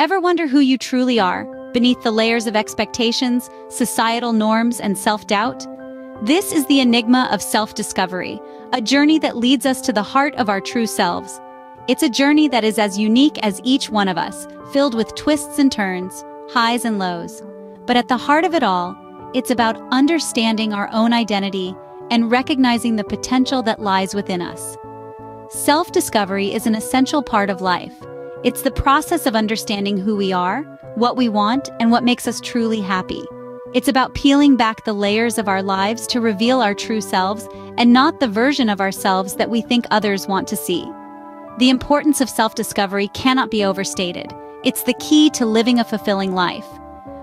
Ever wonder who you truly are, beneath the layers of expectations, societal norms, and self-doubt? This is the enigma of self-discovery, a journey that leads us to the heart of our true selves. It's a journey that is as unique as each one of us, filled with twists and turns, highs and lows. But at the heart of it all, it's about understanding our own identity and recognizing the potential that lies within us. Self-discovery is an essential part of life. It's the process of understanding who we are, what we want, and what makes us truly happy. It's about peeling back the layers of our lives to reveal our true selves and not the version of ourselves that we think others want to see. The importance of self-discovery cannot be overstated. It's the key to living a fulfilling life.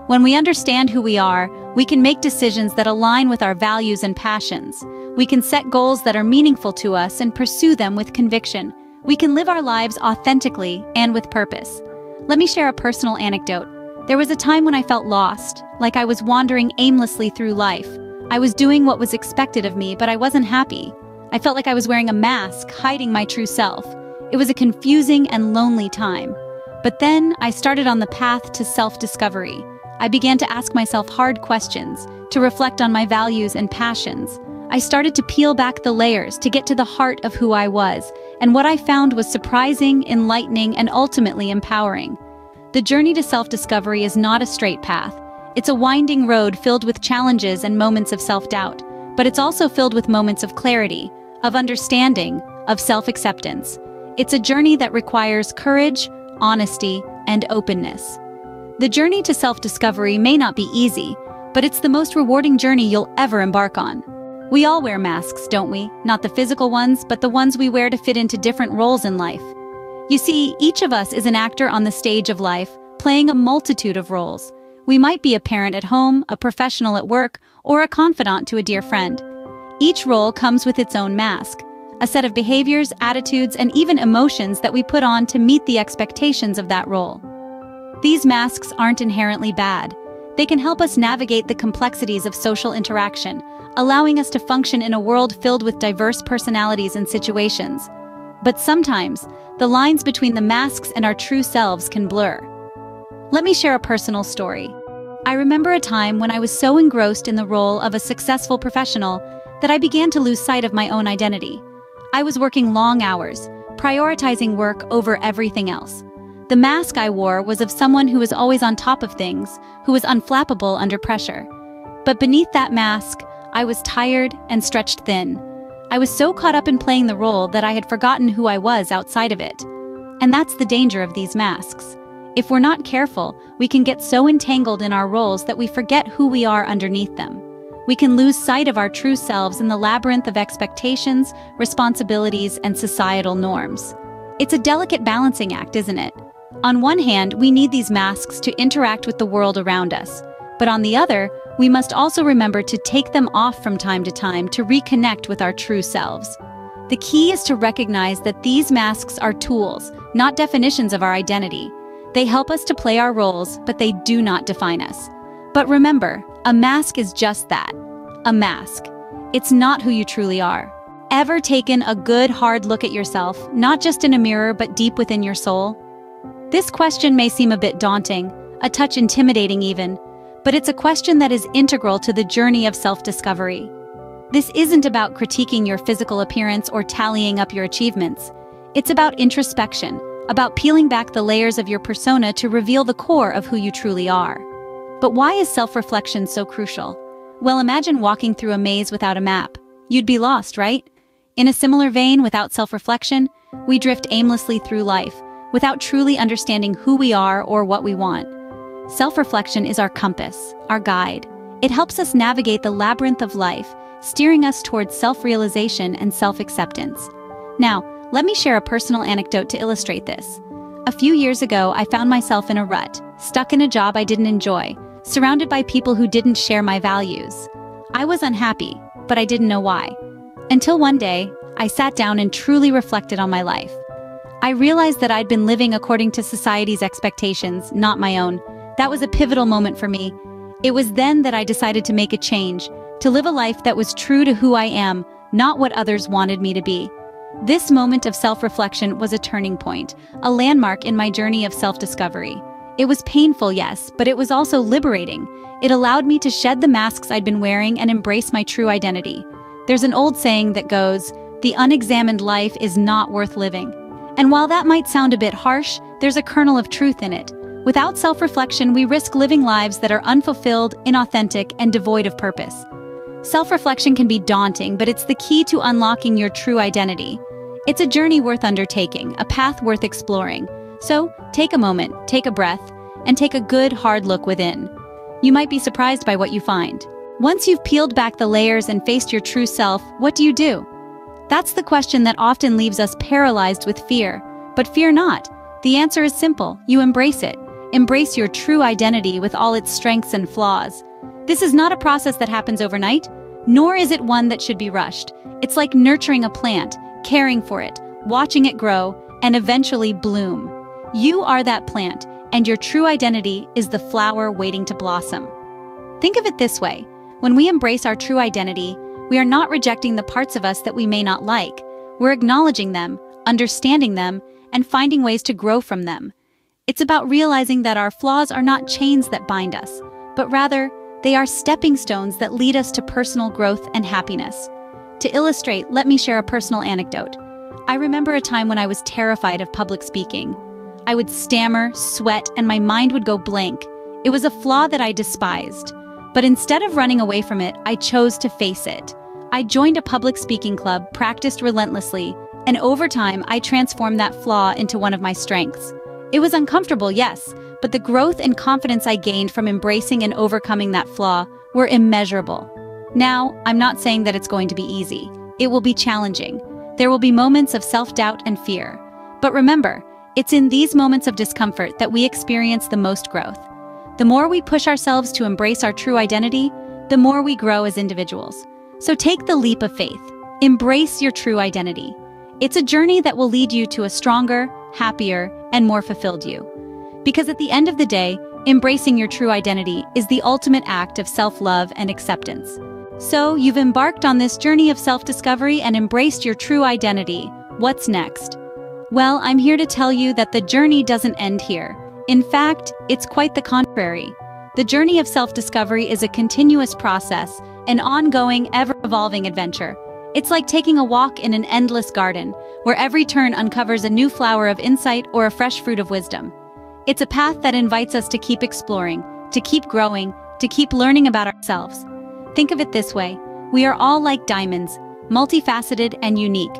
When we understand who we are, we can make decisions that align with our values and passions. We can set goals that are meaningful to us and pursue them with conviction. We can live our lives authentically and with purpose. Let me share a personal anecdote. There was a time when I felt lost, like I was wandering aimlessly through life. I was doing what was expected of me, but I wasn't happy. I felt like I was wearing a mask, hiding my true self. It was a confusing and lonely time. But then I started on the path to self-discovery. I began to ask myself hard questions, to reflect on my values and passions. I started to peel back the layers to get to the heart of who I was, and what I found was surprising, enlightening, and ultimately empowering. The journey to self-discovery is not a straight path. It's a winding road filled with challenges and moments of self-doubt, but it's also filled with moments of clarity, of understanding, of self-acceptance. It's a journey that requires courage, honesty, and openness. The journey to self-discovery may not be easy, but it's the most rewarding journey you'll ever embark on. We all wear masks, don't we? Not the physical ones, but the ones we wear to fit into different roles in life. You see, each of us is an actor on the stage of life, playing a multitude of roles. We might be a parent at home, a professional at work, or a confidant to a dear friend. Each role comes with its own mask, a set of behaviors, attitudes, and even emotions that we put on to meet the expectations of that role. These masks aren't inherently bad. They can help us navigate the complexities of social interaction, allowing us to function in a world filled with diverse personalities and situations. But sometimes, the lines between the masks and our true selves can blur. Let me share a personal story. I remember a time when I was so engrossed in the role of a successful professional that I began to lose sight of my own identity. I was working long hours, prioritizing work over everything else. The mask I wore was of someone who was always on top of things, who was unflappable under pressure. But beneath that mask, I was tired and stretched thin. I was so caught up in playing the role that I had forgotten who I was outside of it. And that's the danger of these masks. If we're not careful, we can get so entangled in our roles that we forget who we are underneath them. We can lose sight of our true selves in the labyrinth of expectations, responsibilities, and societal norms. It's a delicate balancing act, isn't it? On one hand, we need these masks to interact with the world around us. But on the other, we must also remember to take them off from time to time to reconnect with our true selves. The key is to recognize that these masks are tools, not definitions of our identity. They help us to play our roles, but they do not define us. But remember, a mask is just that, a mask. It's not who you truly are. Ever taken a good hard look at yourself, not just in a mirror but deep within your soul? This question may seem a bit daunting, a touch intimidating even, but it's a question that is integral to the journey of self-discovery. This isn't about critiquing your physical appearance or tallying up your achievements. It's about introspection, about peeling back the layers of your persona to reveal the core of who you truly are. But why is self-reflection so crucial? Well, imagine walking through a maze without a map. You'd be lost, right? In a similar vein, without self-reflection, we drift aimlessly through life, without truly understanding who we are or what we want. Self-reflection is our compass, our guide. It helps us navigate the labyrinth of life, steering us towards self-realization and self-acceptance. Now, let me share a personal anecdote to illustrate this. A few years ago, I found myself in a rut, stuck in a job I didn't enjoy, surrounded by people who didn't share my values. I was unhappy, but I didn't know why. Until one day, I sat down and truly reflected on my life. I realized that I'd been living according to society's expectations, not my own, that was a pivotal moment for me. It was then that I decided to make a change, to live a life that was true to who I am, not what others wanted me to be. This moment of self-reflection was a turning point, a landmark in my journey of self-discovery. It was painful, yes, but it was also liberating. It allowed me to shed the masks I'd been wearing and embrace my true identity. There's an old saying that goes, the unexamined life is not worth living. And while that might sound a bit harsh, there's a kernel of truth in it. Without self-reflection, we risk living lives that are unfulfilled, inauthentic, and devoid of purpose. Self-reflection can be daunting, but it's the key to unlocking your true identity. It's a journey worth undertaking, a path worth exploring. So, take a moment, take a breath, and take a good, hard look within. You might be surprised by what you find. Once you've peeled back the layers and faced your true self, what do you do? That's the question that often leaves us paralyzed with fear. But fear not. The answer is simple. You embrace it. Embrace your true identity with all its strengths and flaws. This is not a process that happens overnight, nor is it one that should be rushed. It's like nurturing a plant, caring for it, watching it grow, and eventually bloom. You are that plant, and your true identity is the flower waiting to blossom. Think of it this way. When we embrace our true identity, we are not rejecting the parts of us that we may not like. We're acknowledging them, understanding them, and finding ways to grow from them. It's about realizing that our flaws are not chains that bind us, but rather, they are stepping stones that lead us to personal growth and happiness. To illustrate, let me share a personal anecdote. I remember a time when I was terrified of public speaking. I would stammer, sweat, and my mind would go blank. It was a flaw that I despised. But instead of running away from it, I chose to face it. I joined a public speaking club, practiced relentlessly, and over time, I transformed that flaw into one of my strengths. It was uncomfortable, yes, but the growth and confidence I gained from embracing and overcoming that flaw were immeasurable. Now, I'm not saying that it's going to be easy. It will be challenging. There will be moments of self-doubt and fear. But remember, it's in these moments of discomfort that we experience the most growth. The more we push ourselves to embrace our true identity, the more we grow as individuals. So take the leap of faith. Embrace your true identity. It's a journey that will lead you to a stronger, happier, and more fulfilled you. Because at the end of the day, embracing your true identity is the ultimate act of self-love and acceptance. So, you've embarked on this journey of self-discovery and embraced your true identity. What's next? Well, I'm here to tell you that the journey doesn't end here. In fact, it's quite the contrary. The journey of self-discovery is a continuous process, an ongoing, ever-evolving adventure. It's like taking a walk in an endless garden, where every turn uncovers a new flower of insight or a fresh fruit of wisdom. It's a path that invites us to keep exploring, to keep growing, to keep learning about ourselves. Think of it this way. We are all like diamonds, multifaceted and unique.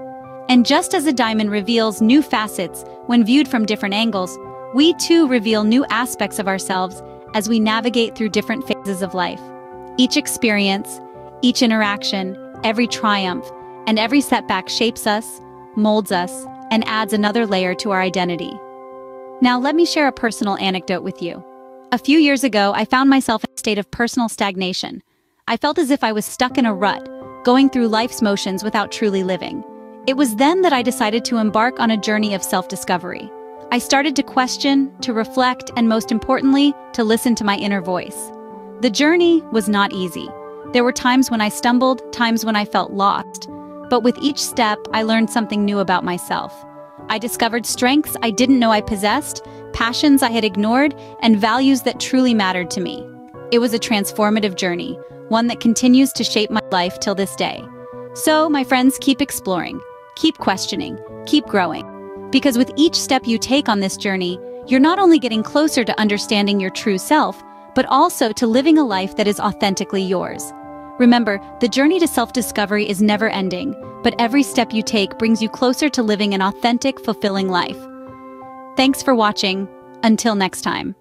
And just as a diamond reveals new facets when viewed from different angles, we too reveal new aspects of ourselves as we navigate through different phases of life. Each experience, each interaction, every triumph, and every setback shapes us, molds us, and adds another layer to our identity. Now let me share a personal anecdote with you. A few years ago, I found myself in a state of personal stagnation. I felt as if I was stuck in a rut, going through life's motions without truly living. It was then that I decided to embark on a journey of self-discovery. I started to question, to reflect, and most importantly, to listen to my inner voice. The journey was not easy. There were times when I stumbled, times when I felt lost. But with each step, I learned something new about myself. I discovered strengths I didn't know I possessed, passions I had ignored, and values that truly mattered to me. It was a transformative journey, one that continues to shape my life till this day. So, my friends, keep exploring, keep questioning, keep growing. Because with each step you take on this journey, you're not only getting closer to understanding your true self, but also to living a life that is authentically yours. Remember, the journey to self-discovery is never ending, but every step you take brings you closer to living an authentic, fulfilling life. Thanks for watching. Until next time.